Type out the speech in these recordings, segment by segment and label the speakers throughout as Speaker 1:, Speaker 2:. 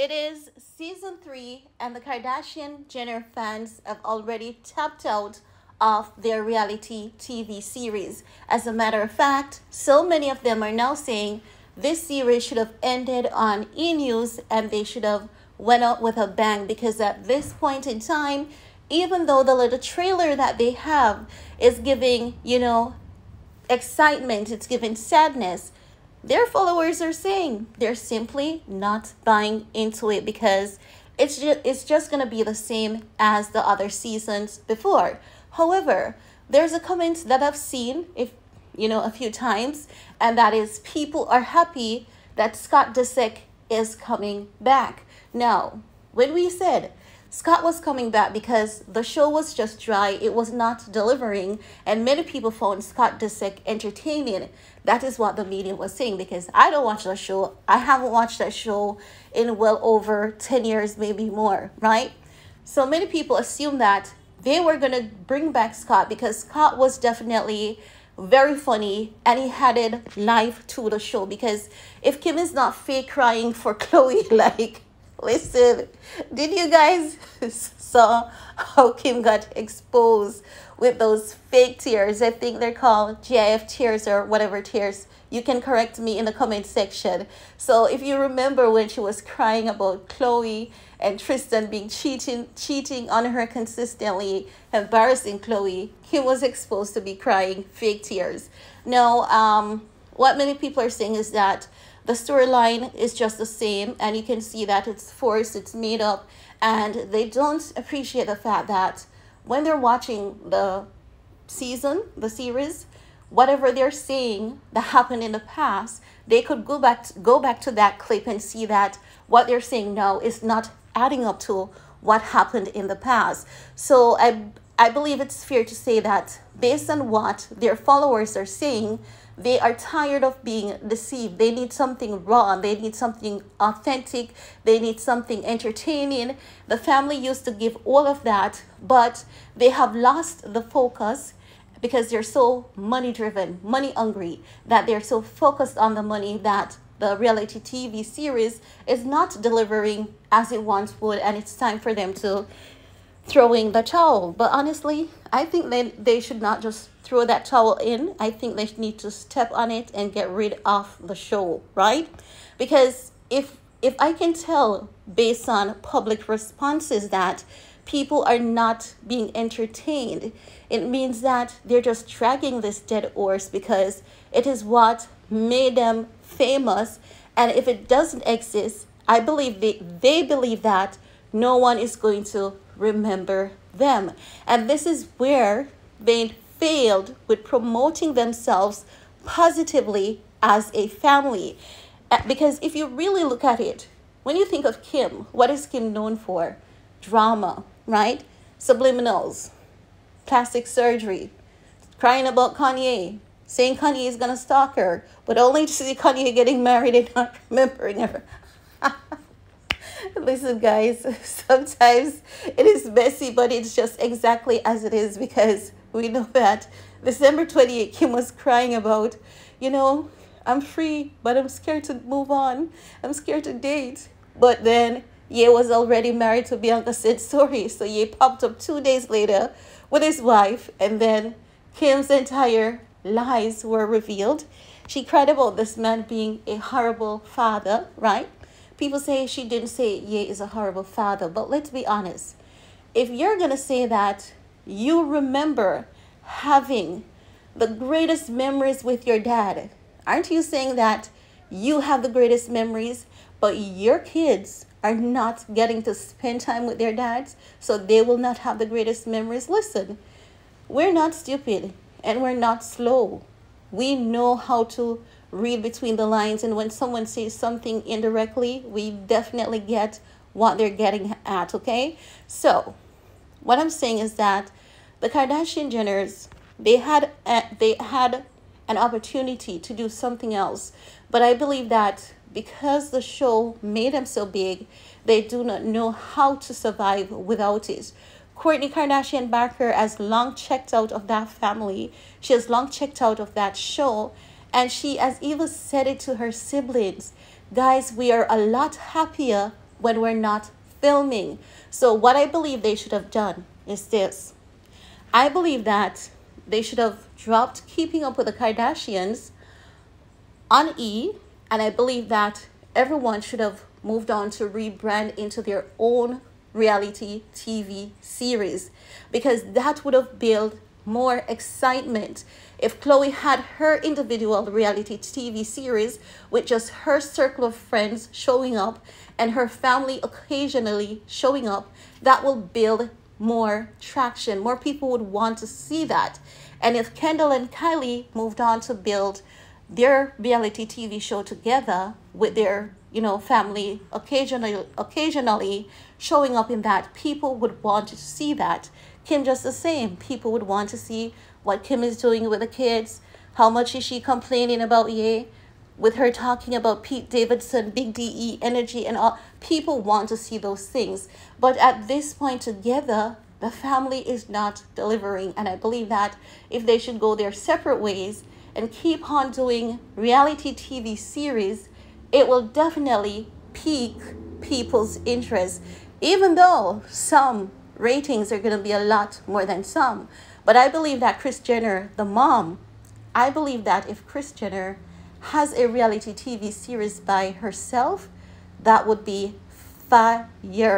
Speaker 1: It is season three, and the Kardashian Jenner fans have already tapped out of their reality TV series. As a matter of fact, so many of them are now saying this series should have ended on E News and they should have went out with a bang because at this point in time, even though the little trailer that they have is giving, you know, excitement, it's giving sadness, their followers are saying they're simply not buying into it because it's just it's just going to be the same as the other seasons before. However, there's a comment that I've seen if you know a few times and that is people are happy that Scott Disick is coming back. Now, when we said Scott was coming back because the show was just dry, it was not delivering, and many people found Scott Disick entertaining. That is what the media was saying because I don't watch the show. I haven't watched that show in well over 10 years, maybe more, right? So many people assumed that they were going to bring back Scott because Scott was definitely very funny and he added life to the show because if Kim is not fake crying for Khloe, like Listen, did you guys saw how Kim got exposed with those fake tears? I think they're called GIF tears or whatever tears. You can correct me in the comment section. So if you remember when she was crying about Khloe and Tristan being cheating cheating on her consistently, embarrassing Khloe, Kim was exposed to be crying fake tears. Now, um, what many people are saying is that the storyline is just the same and you can see that it's forced it's made up and they don't appreciate the fact that when they're watching the season the series whatever they're seeing that happened in the past they could go back to, go back to that clip and see that what they're saying now is not adding up to what happened in the past. So i i believe it's fair to say that based on what their followers are saying they are tired of being deceived. They need something raw. They need something authentic. They need something entertaining. The family used to give all of that, but they have lost the focus because they're so money driven, money hungry, that they're so focused on the money that the reality TV series is not delivering as it once would, and it's time for them to throwing the towel. But honestly, I think they, they should not just throw that towel in. I think they need to step on it and get rid of the show, right? Because if if I can tell based on public responses that people are not being entertained, it means that they're just dragging this dead horse because it is what made them famous. And if it doesn't exist, I believe they, they believe that no one is going to remember them. And this is where they failed with promoting themselves positively as a family. Uh, because if you really look at it, when you think of Kim, what is Kim known for? Drama, right? Subliminals, plastic surgery, crying about Kanye, saying Kanye is going to stalk her, but only to see Kanye getting married and not remembering her. Listen, guys, sometimes it is messy, but it's just exactly as it is because we know that December 28, Kim was crying about, you know, I'm free, but I'm scared to move on. I'm scared to date. But then Ye was already married to Bianca Censori. So Ye popped up two days later with his wife, and then Kim's entire lies were revealed. She cried about this man being a horrible father, right? People say she didn't say Ye is a horrible father, but let's be honest. If you're going to say that you remember having the greatest memories with your dad, aren't you saying that you have the greatest memories, but your kids are not getting to spend time with their dads, so they will not have the greatest memories? Listen, we're not stupid and we're not slow. We know how to read between the lines and when someone says something indirectly we definitely get what they're getting at okay? So what i'm saying is that the kardashian jenners they had a, they had an opportunity to do something else. But i believe that because the show made them so big they do not know how to survive without it Kourtney Kardashian Barker has long checked out of that family. She has long checked out of that show and she has even said it to her siblings guys, we are a lot happier when we're not filming. So, what I believe they should have done is this I believe that they should have dropped Keeping Up with the Kardashians on E, and I believe that everyone should have moved on to rebrand into their own reality TV series because that would have built more excitement. If Khloe had her individual reality TV series with just her circle of friends showing up and her family occasionally showing up, that will build more traction. More people would want to see that. And if Kendall and Kylie moved on to build their reality TV show together with their, you know, family occasionally occasionally showing up in that, people would want to see that. Kim just the same. People would want to see what Kim is doing with the kids. How much is she complaining about Ye? With her talking about Pete Davidson, Big DE energy and all. People want to see those things. But at this point together, the family is not delivering. And I believe that if they should go their separate ways and keep on doing reality TV series, it will definitely pique people's interest, even though some ratings are going to be a lot more than some. But I believe that Kris Jenner, the mom, I believe that if Kris Jenner has a reality TV series by herself, that would be fire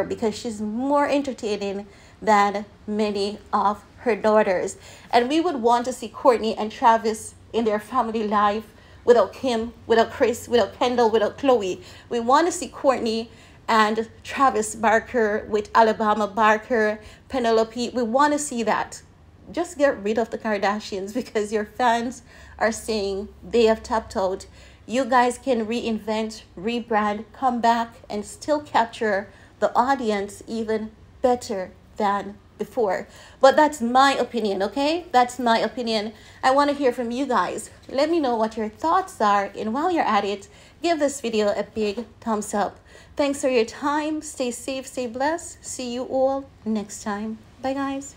Speaker 1: because she's more entertaining than many of her daughters. And we would want to see Kourtney and Travis in their family life without Kim, without Kris, without Kendall, without Khloe. We want to see Kourtney and Travis Barker with Alabama Barker, Penelope. We want to see that. Just get rid of the Kardashians because your fans are saying they have tapped out. You guys can reinvent, rebrand, come back, and still capture the audience even better than before. But that's my opinion, okay? That's my opinion. I want to hear from you guys. Let me know what your thoughts are. And while you're at it, give this video a big thumbs up. Thanks for your time. Stay safe, stay blessed. See you all next time. Bye, guys.